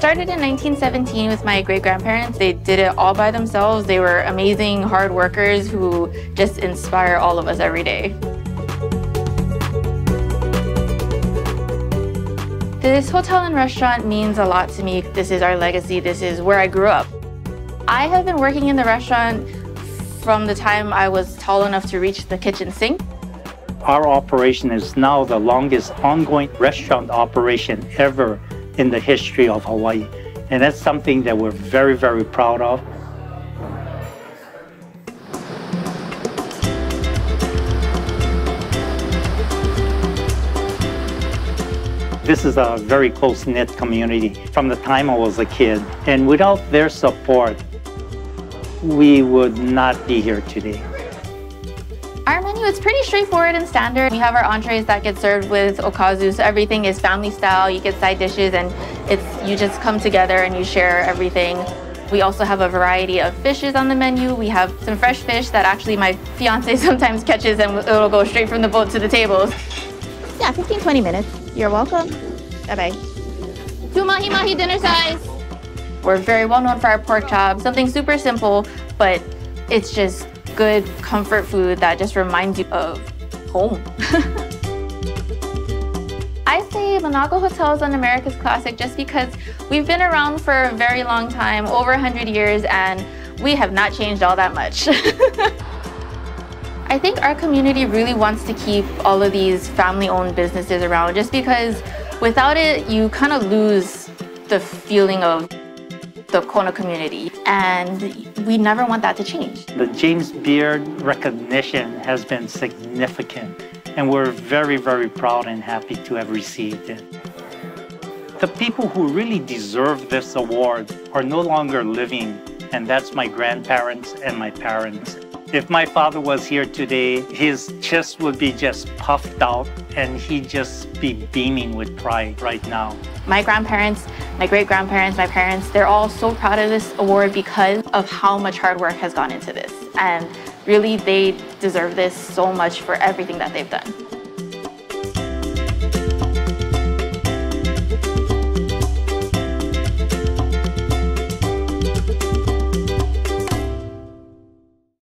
started in 1917 with my great-grandparents. They did it all by themselves. They were amazing hard workers who just inspire all of us every day. This hotel and restaurant means a lot to me. This is our legacy. This is where I grew up. I have been working in the restaurant from the time I was tall enough to reach the kitchen sink. Our operation is now the longest ongoing restaurant operation ever in the history of Hawaii. And that's something that we're very, very proud of. This is a very close-knit community from the time I was a kid. And without their support, we would not be here today. Our menu is pretty straightforward and standard. We have our entrees that get served with okazu, so everything is family style. You get side dishes and it's you just come together and you share everything. We also have a variety of fishes on the menu. We have some fresh fish that actually my fiance sometimes catches and it'll go straight from the boat to the tables. Yeah, 15, 20 minutes. You're welcome. Bye-bye. Two mahi-mahi dinner size. We're very well known for our pork chop, something super simple, but it's just good comfort food that just reminds you of home. I say Manago Hotel is an America's classic just because we've been around for a very long time, over 100 years, and we have not changed all that much. I think our community really wants to keep all of these family-owned businesses around just because without it, you kind of lose the feeling of the Kona community, and we never want that to change. The James Beard recognition has been significant, and we're very, very proud and happy to have received it. The people who really deserve this award are no longer living, and that's my grandparents and my parents. If my father was here today, his chest would be just puffed out and he'd just be beaming with pride right now. My grandparents, my great-grandparents, my parents, they're all so proud of this award because of how much hard work has gone into this. And really, they deserve this so much for everything that they've done.